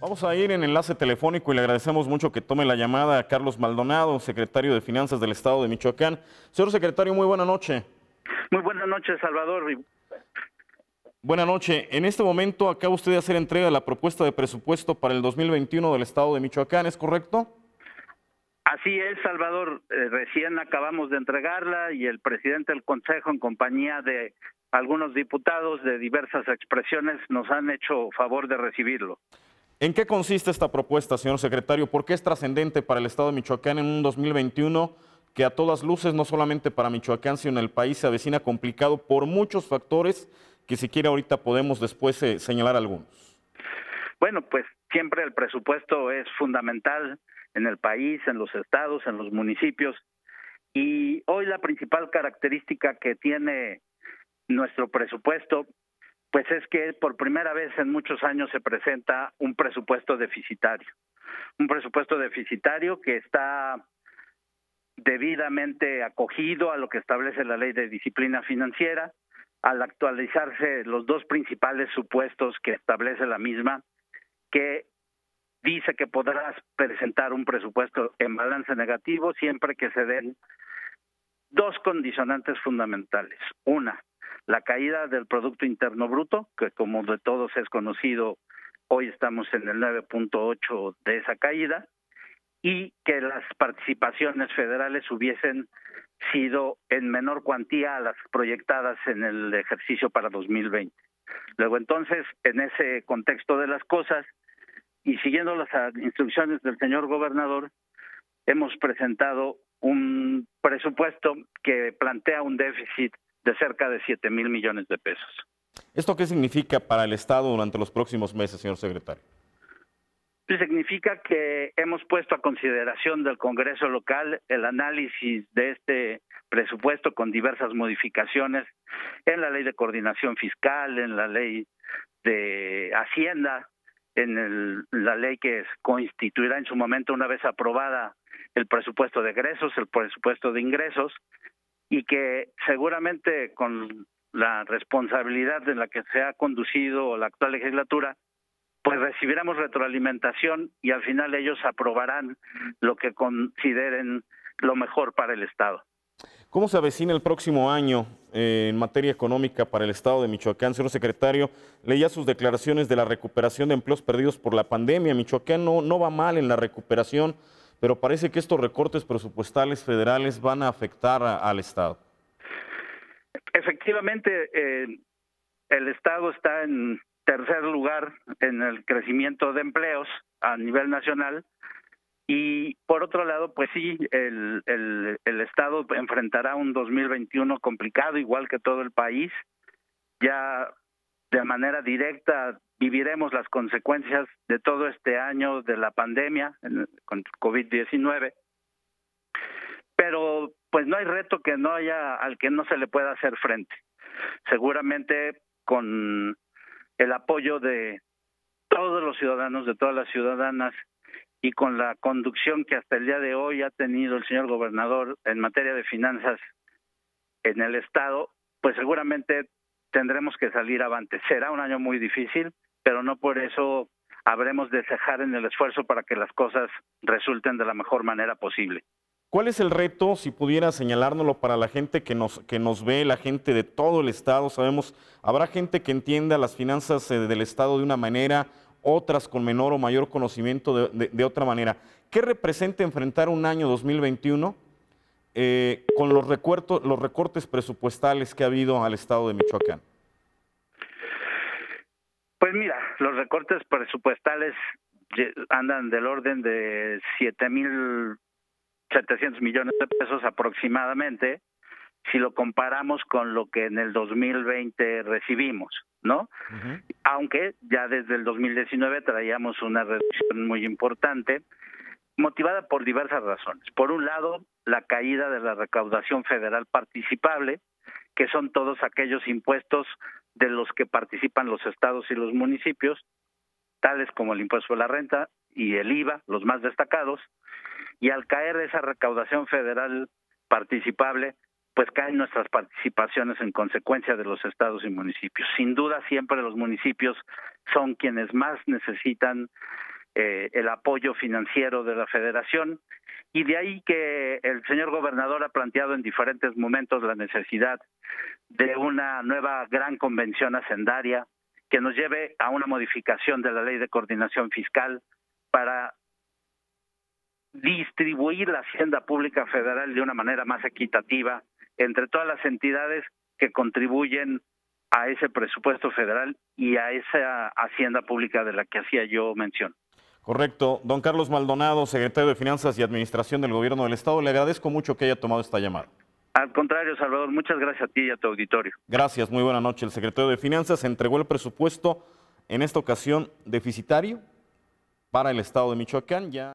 Vamos a ir en enlace telefónico y le agradecemos mucho que tome la llamada a Carlos Maldonado, secretario de Finanzas del Estado de Michoacán. Señor secretario, muy buena noche. Muy buenas noches, Salvador. Buenas noches. En este momento acaba usted de hacer entrega de la propuesta de presupuesto para el 2021 del Estado de Michoacán, ¿es correcto? Así es, Salvador. Eh, recién acabamos de entregarla y el presidente del Consejo, en compañía de algunos diputados de diversas expresiones, nos han hecho favor de recibirlo. ¿En qué consiste esta propuesta, señor secretario? ¿Por qué es trascendente para el Estado de Michoacán en un 2021 que a todas luces, no solamente para Michoacán, sino en el país, se avecina complicado por muchos factores que si quiere ahorita podemos después eh, señalar algunos? Bueno, pues siempre el presupuesto es fundamental en el país, en los estados, en los municipios. Y hoy la principal característica que tiene nuestro presupuesto pues es que por primera vez en muchos años se presenta un presupuesto deficitario. Un presupuesto deficitario que está debidamente acogido a lo que establece la ley de disciplina financiera, al actualizarse los dos principales supuestos que establece la misma, que dice que podrás presentar un presupuesto en balance negativo siempre que se den dos condicionantes fundamentales. Una, la caída del Producto Interno Bruto, que como de todos es conocido, hoy estamos en el 9.8 de esa caída, y que las participaciones federales hubiesen sido en menor cuantía a las proyectadas en el ejercicio para 2020. Luego entonces, en ese contexto de las cosas y siguiendo las instrucciones del señor gobernador, hemos presentado un presupuesto que plantea un déficit de cerca de 7 mil millones de pesos. ¿Esto qué significa para el Estado durante los próximos meses, señor secretario? Significa que hemos puesto a consideración del Congreso local el análisis de este presupuesto con diversas modificaciones en la ley de coordinación fiscal, en la ley de Hacienda, en la ley que constituirá en su momento una vez aprobada el presupuesto de egresos, el presupuesto de ingresos, y que seguramente con la responsabilidad de la que se ha conducido la actual legislatura, pues recibiremos retroalimentación y al final ellos aprobarán lo que consideren lo mejor para el Estado. ¿Cómo se avecina el próximo año eh, en materia económica para el Estado de Michoacán? Señor secretario, leía sus declaraciones de la recuperación de empleos perdidos por la pandemia. Michoacán no va mal en la recuperación pero parece que estos recortes presupuestales federales van a afectar al Estado. Efectivamente, eh, el Estado está en tercer lugar en el crecimiento de empleos a nivel nacional y por otro lado, pues sí, el, el, el Estado enfrentará un 2021 complicado, igual que todo el país. Ya de manera directa viviremos las consecuencias de todo este año de la pandemia con COVID-19. Pero pues no hay reto que no haya al que no se le pueda hacer frente. Seguramente con el apoyo de todos los ciudadanos, de todas las ciudadanas y con la conducción que hasta el día de hoy ha tenido el señor gobernador en materia de finanzas en el estado, pues seguramente tendremos que salir avante. Será un año muy difícil, pero no por eso habremos de cejar en el esfuerzo para que las cosas resulten de la mejor manera posible. ¿Cuál es el reto, si pudiera señalárnoslo para la gente que nos, que nos ve, la gente de todo el Estado? Sabemos, habrá gente que entienda las finanzas eh, del Estado de una manera, otras con menor o mayor conocimiento de, otra manera. ¿Qué representa enfrentar un año 2021 eh, con los, los recortes presupuestales que ha habido al Estado de Michoacán? Pues mira, los recortes presupuestales andan del orden de siete mil setecientos millones de pesos aproximadamente, si lo comparamos con lo que en el 2020 recibimos, ¿no? Aunque ya desde el 2019 traíamos una reducción muy importante, motivada por diversas razones. Por un lado, la caída de la recaudación federal participable, que son todos aquellos impuestos de los que participan los estados y los municipios, tales como el impuesto de la renta y el IVA, los más destacados, y al caer esa recaudación federal participable, pues caen nuestras participaciones en consecuencia de los estados y municipios. Sin duda siempre los municipios son quienes más necesitan eh, el apoyo financiero de la federación y de ahí que el señor gobernador ha planteado en diferentes momentos la necesidad de una nueva gran convención hacendaria que nos lleve a una modificación de la ley de coordinación fiscal para distribuir la hacienda pública federal de una manera más equitativa entre todas las entidades que contribuyen a ese presupuesto federal y a esa hacienda pública de la que hacía yo mención. Correcto. Don Carlos Maldonado, secretario de Finanzas y Administración del Gobierno del Estado, le agradezco mucho que haya tomado esta llamada. Al contrario, Salvador, muchas gracias a ti y a tu auditorio. Gracias, muy buena noche. El secretario de Finanzas entregó el presupuesto en esta ocasión deficitario para el Estado de Michoacán. Ya